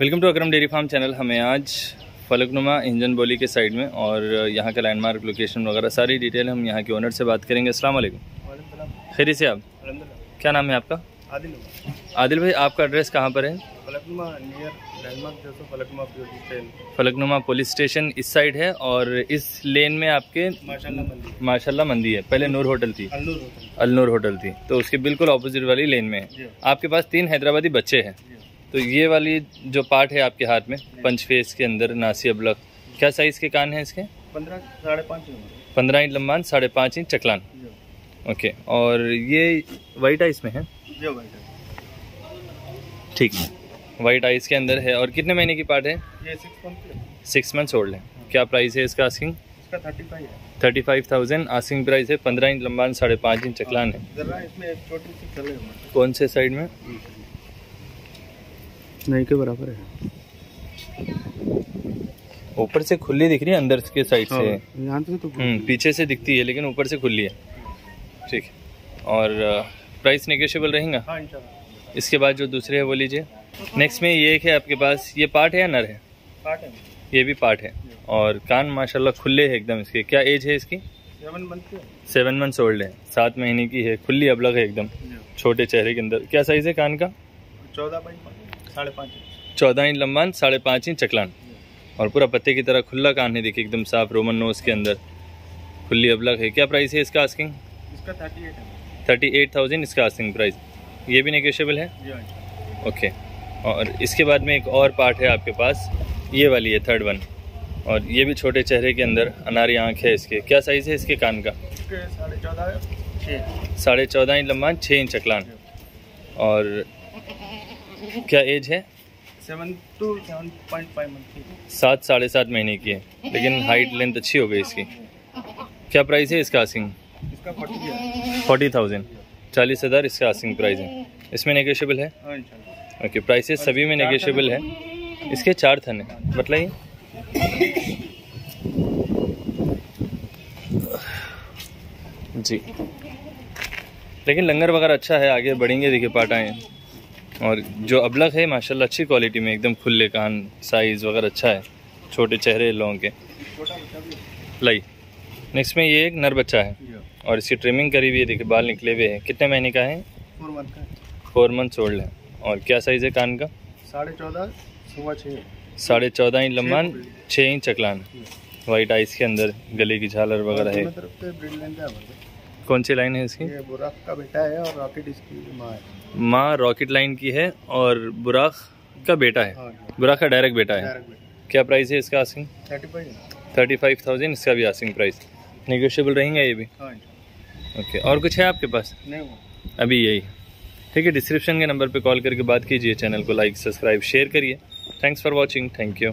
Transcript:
Welcome to Akram dairy farm channel. हमें आज Falaknuma engine बोली के साइड में और यहाँ का लैंडमार्क लोकेशन वगैरह सारी डिटेल हम यहाँ के ओनर से बात करेंगे। अस्सलाम वालेकुम। खैरी से आप? क्या नाम है आपका? आदिल आदिल भाई आपका एड्रेस कहाँ पर है? फलकनुमा नियर लैंडमार्क जैसे फलकनुमा पुलिस स्टेशन इस साइड है और इस लेन में आपके माशाल्लाह मंदी है। पहले नूर होटल थी। अलनूर होटल। थी। तो उसके बिल्कुल ऑपोजिट वाली लेन में है। आपके पास तीन हैदराबादी बच्चे हैं। तो ये वाली जो पार्ट है आपके हाथ में पंच फेस के अंदर नासी अबलक क्या साइज़ के कान हैं इसके? पंद्रह साढ़े पाँच नंबर पंद्रह इंच लंबान साढ़े पाँच इंच चकलान। ओके और ये वाइट आइस में है? ठीक है। वाइट आइस के अंदर है और कितने महीने की पार्ट है? सिक्स मंथ मंथ्स ओल्ड है। क्या प्राइस है इसका आस्किंग थर्टी फाइव है। थाउज़ेंड आस्किंग प्राइस है पंद्रह इंच लंबान साढ़े पाँच इंच चकलान है। सी चले कौन से साइड में? नहीं के बराबर है। ऊपर से खुली दिख रही है अंदर के साइड से? यहाँ से तो हम्म, पीछे से दिखती है लेकिन ऊपर से खुली है। ठीक। और प्राइस नेगोशियबल रहेगा? हाँ इसके बाद जो दूसरे है वो लीजिए। नेक्स्ट में ये एक है आपके पास। ये पार्ट है या नर है? पार्ट है। ये भी पार्ट है। और कान माशाल्लाह खुले हैं एकदम इसके। क्या एज है इसकी? सेवन मंथ मंथ्स ओल्ड है। सात महीने की है। खुली अबलग है एकदम। छोटे चेहरे के अंदर। क्या साइज़ है कान का? चौदह बाई साढ़े पाँच इंच। चौदह इंच लंबान साढ़े पाँच इंच चकलान। और पूरा पत्ते की तरह खुला कान है देखिए एकदम साफ़ रोमन नोज़ के अंदर। खुली अबलग है। क्या प्राइस है इसका आस्किंग इसका thirty eight thirty eight thousand इसका आस्किंग प्राइस ये भी नेगोशियबल है? जी हाँ ओके और इसके बाद में एक और पार्ट है आपके पास। ये वाली है थर्ड वन और ये भी छोटे चेहरे के अंदर अनारी आँख है इसके। क्या साइज़ है इसके कान का? साढ़े चौदह इंच लंबान छः इंच चकलान। और क्या एज है? Seven to seven point five month की। सात साढ़े सात महीने की है लेकिन हाइट लेंथ अच्छी हो गई इसकी। क्या प्राइस है इसका आसिंग इसका फोर्टी थाउज़ेंड चालीस हज़ार इसका आसिंग प्राइस है। इसमें नेगोशियबल है? हाँ ओके प्राइसेस सभी में नेगोशियबल है। इसके चार थन है बताइए। जी। लेकिन लंगर वगैरह अच्छा है आगे बढ़ेंगे देखिए पाटाएँ और जो अबलग है माशाल्लाह अच्छी क्वालिटी में एकदम खुले कान साइज़ वगैरह अच्छा है छोटे चेहरे लोगों के। लाई। नेक्स्ट में ये एक नर बच्चा है और इसकी ट्रिमिंग करी हुई है देखिए बाल निकले हुए हैं। कितने महीने का है? फोर मंथ ओल्ड है। और क्या साइज़ है कान का? साढ़े चौदह छः साढ़े चौदह इंच लंबान छः इंच चकलान वाइट आइस के अंदर गले की झालर वगैरह है। है कौन सी लाइन है इसकी? ये बुराक का बेटा है और रॉकेट इसकी माँ है। माँ रॉकेट लाइन की है और बुराक का बेटा है। हाँ बुराक का डायरेक्ट बेटा है। क्या प्राइस है इसका asking thirty five thirty five thousand इसका भी आसिंग प्राइस नेगोशियबल रहेंगे ये भी? हाँ ओके और कुछ है आपके पास? नहीं अभी यही। ठीक है डिस्क्रिप्शन के नंबर पे कॉल करके बात कीजिए चैनल को लाइक सब्सक्राइब शेयर करिए। Thanks for watching thank you